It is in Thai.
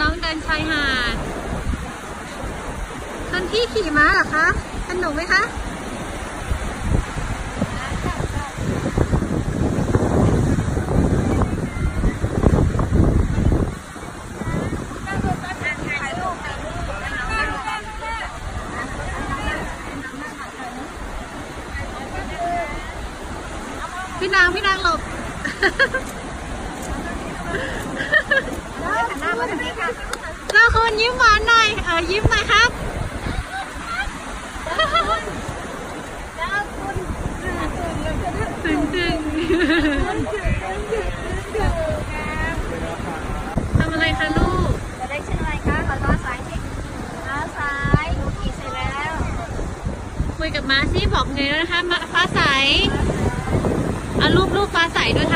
น้องๆเดินชายหาดคนที่ขี่ม้าเหรอคะสนุกไหมคะพี่นางพี่นางหลบ เจ้าคุณยิ้มหวานหน่อย เออยิ้มหน่อยครับตึงตึงทำอะไรคะลูกจะได้ชื่ออะไรคะขอล้อซ้ายสิล้อซ้ายหนูขี่เสร็จแล้ว คุยกับม้าสิบอกไงแล้วนะคะมาฟ้าใสเอารูปรูปฟ้าใสด้วยค่ะ